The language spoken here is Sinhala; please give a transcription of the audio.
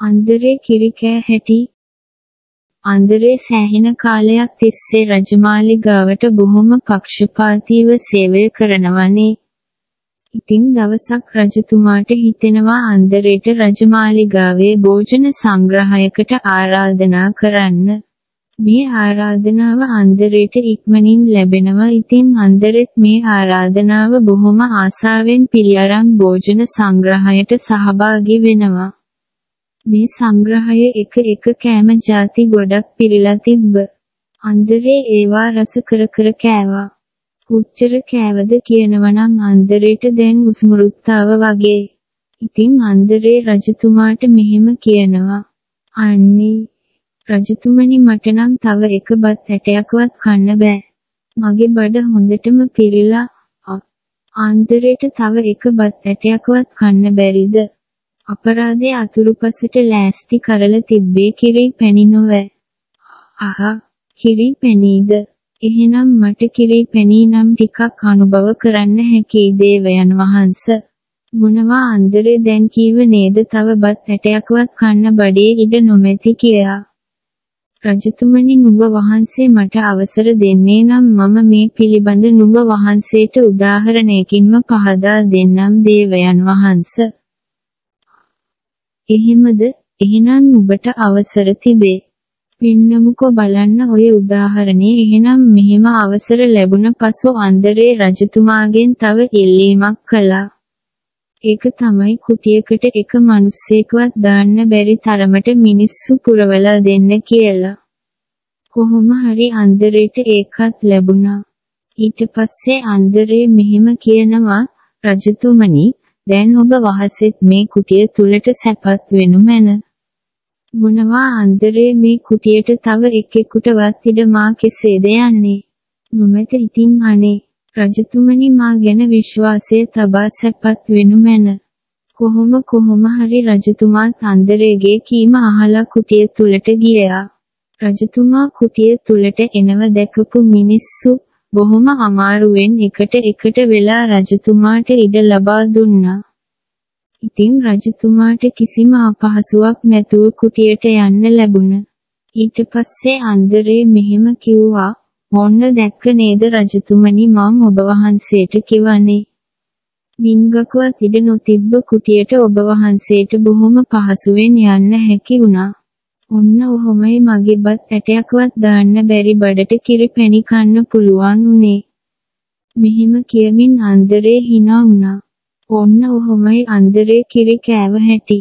අන්දරේ කිරි කෑ හැටි අන්දරේ සෑහෙන කාලයක් තිස්සේ රජමාලිගාවට බොහොම පක්ෂපාතීව සේවය කරනවනේ. ඉතින් දවසක් රජතුමාට හිතෙනවා අන්දරේට රජමාලිගාවේ භෝජන සංග්‍රහයකට ආරාධනා කරන්න. මේ ආරාධනාව අන්දරේට ඉක්මනින් ලැබෙනවා ඉතින් අන්දරෙත් මේ ආරාධනාව බොහොම ආසාවෙන් පිළිඅරන් භෝජන සංග්‍රහයට සහභාගී වෙනවා. මේ සංග්‍රහය එක එක කෑම ಜಾති ගොඩක් පිරීලා තිබ්බ. අන්දරේ ඒවා රස කර කර කෑවා. කොච්චර කෑවද කියනවනම් අන්දරේට දැන් උස්මුරුත්තාව වගේ. ඉතින් අන්දරේ රජතුමාට මෙහෙම කියනවා. අන්නේ රජතුමනි මට නම් තව එක බත් ඇටයක්වත් කන්න බෑ. මගේ බඩ හොඳටම පිරීලා ආන්දරේට තව එක බත් ඇටයක්වත් කන්න බැරිද? අපරාධේ අතුරුපසට ලෑස්ති කරල තිබ්බේ කිරි පැණි නොවැ. අහා කිරි පැණීද? එහෙනම් මට කිරි පැණී නම් ටිකක් අනුභව කරන්න හැකි දේවයන් වහන්ස. මොනවා අන්දරේ දැන් කීව නේද තව බත් ඇටයක්වත් කන්න බඩේ ඉඩ නොමැති කියා. රජතුමනි නුඹ වහන්සේ මට අවසර දෙන්නේ නම් මම මේ පිළිබඳ නුඹ වහන්සේට උදාහරණයකින්ම පහදා දෙන්නම් දේවයන් වහන්ස. එහෙමද? එහෙනම් නුඹට අවසර තිබේ. පින්නමුකෝ බලන්න ඔය උදාහරණේ එහෙනම් මෙහෙම අවසර ලැබුණ පසු අන්දරේ රජතුමාගෙන් තව ඉල්ලීමක් කළා. ඒක තමයි කුටියකට එක මිනිස්සෙක්වත් දාන්න බැරි තරමට මිනිස්සු පුරවලා දෙන්න කියලා. කොහොම හරි අන්දරේට ඒකත් ලැබුණා. ඊට පස්සේ අන්දරේ මෙහෙම කියනවා රජතුමනි දැන් ඔබ වහසෙත් මේ කුටිය තුලට සැපත් වෙනු මැන. මොනවා අන්දරේ මේ කුටියට තව එකෙකුටවත් ඉඩ මා කෙසේද යන්නේ? නොමැත ඉතින් අනේ රජතුමනි මා ගැන විශ්වාසය තබා සැපත් වෙනු මැන. කොහොම කොහොම හරි රජතුමා තන්දරේගේ කීම අහලා කුටිය තුලට ගියා. රජතුමා කුටිය තුලට එනව දැකපු මිනිස්සු බොහොම අමාරුවෙන් එකට එකට වෙලා රජතුමාට ඉඩ ලබා දුන්නා. ඉතින් රජතුමාට කිසිම අපහසුාවක් නැතුව කුටියට යන්න ලැබුණ. ඊට පස්සේ අන්දරේ මෙහෙම කිව්වා මොන්න දැක්ක නේද රජතුමනි මං ඔබ වහන්සේට කිවනේ. වින්ගකවත් ඉඩ නොතිබ්බ කුටියට ඔබ වහන්සේට බොහොම පහසුවෙන් යන්න හැකි වුණා. ඔන්න ඔහොමයි මගේ බත් ඇටයක්වත් දාන්න බැරි බඩට කිරි පැණි කන්න පුළුවන් උනේ. මෙහෙම කියමින් අන්දරේ hina වුණා. ඔන්න ඔහොමයි අන්දරේ කිරි කෑව හැටි.